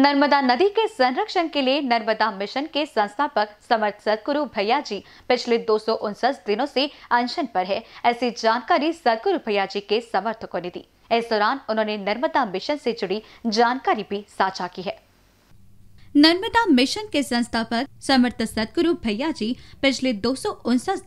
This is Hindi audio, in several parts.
नर्मदा नदी के संरक्षण के लिए नर्मदा मिशन के संस्थापक समर्थ सदगुरु भैया जी पिछले दो दिनों से अनशन पर है। ऐसी जानकारी सदगुरु भैया जी के समर्थकों ने दी। इस दौरान उन्होंने नर्मदा मिशन से जुड़ी जानकारी भी साझा की है। नर्मदा मिशन के संस्थापक समर्थ सतगुरु भैया जी पिछले दो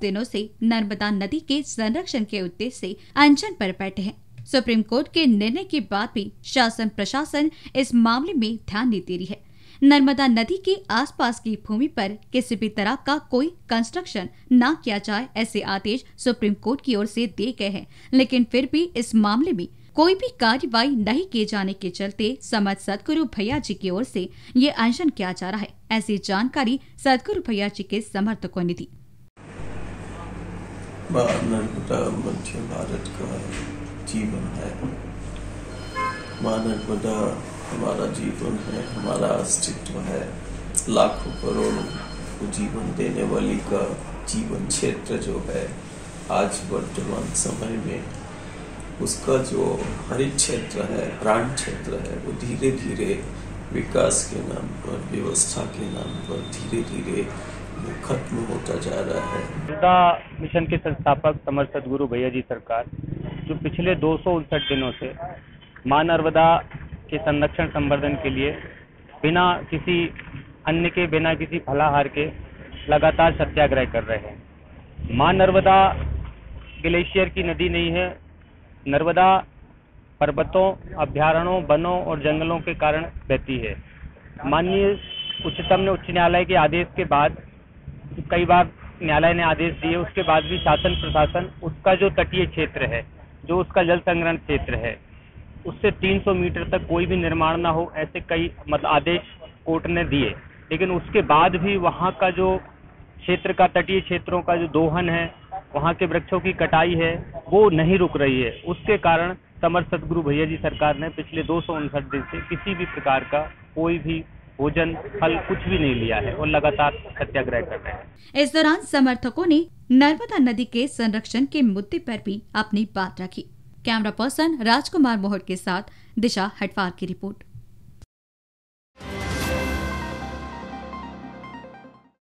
दिनों से नर्मदा नदी के संरक्षण के उद्देश्य से अनशन पर बैठे हैं। सुप्रीम कोर्ट के निर्णय के बाद भी शासन प्रशासन इस मामले में ध्यान नहीं दे रही है। नर्मदा नदी के आसपास की भूमि पर किसी भी तरह का कोई कंस्ट्रक्शन न किया जाए, ऐसे आदेश सुप्रीम कोर्ट की ओर से दिए गए हैं। लेकिन फिर भी इस मामले में कोई भी कार्यवाही नहीं किए जाने के चलते समझ सदगुरु भैया जी की ओर से ये अनशन किया जा रहा है। ऐसी जानकारी सदगुरु भैया जी के समर्थकों ने दी। भारत का जीवन है। माँ नर्मदा हमारा जीवन है, हमारा अस्तित्व है। लाखों करोड़ों को जीवन देने वाली का जीवन क्षेत्र जो है, आज वर्तमान समय में उसका जो हरित क्षेत्र है, प्राण क्षेत्र है, वो धीरे धीरे विकास के नाम पर, व्यवस्था के नाम पर धीरे धीरे खत्म होता जा रहा है। मिशन के संस्थापक समर सदगुरु भैया जी सरकार जो पिछले दो सौ उनसठ दिनों से माँ नर्मदा के संरक्षण संवर्धन के लिए बिना किसी अन्य के, बिना किसी फलाहार के लगातार सत्याग्रह कर रहे हैं। माँ नर्मदा ग्लेशियर की नदी नहीं है। नर्मदा पर्वतों अभ्यारणों वनों और जंगलों के कारण बहती है। माननीय उच्चतम ने उच्च न्यायालय के आदेश के बाद, कई बार न्यायालय ने आदेश दिए, उसके बाद भी शासन प्रशासन उसका जो तटीय क्षेत्र है जो उसका जल संग्रहण क्षेत्र है, उससे 300 मीटर तक कोई भी निर्माण ना हो, ऐसे कई मतलब आदेश कोर्ट ने दिए। लेकिन उसके बाद भी वहाँ का जो क्षेत्र का, तटीय क्षेत्रों का जो दोहन है, वहाँ के वृक्षों की कटाई है, वो नहीं रुक रही है। उसके कारण समर सदगुरु भैया जी सरकार ने पिछले दो सौ उनसठ दिन से किसी भी प्रकार का कोई भी भोजन, फल कुछ भी नहीं लिया है और लगातार सत्याग्रह कर रहे हैं। इस दौरान समर्थकों ने नर्मदा नदी के संरक्षण के मुद्दे पर भी अपनी बात रखी। कैमरा पर्सन राजकुमार मोहट के साथ दिशा हटवार की रिपोर्ट।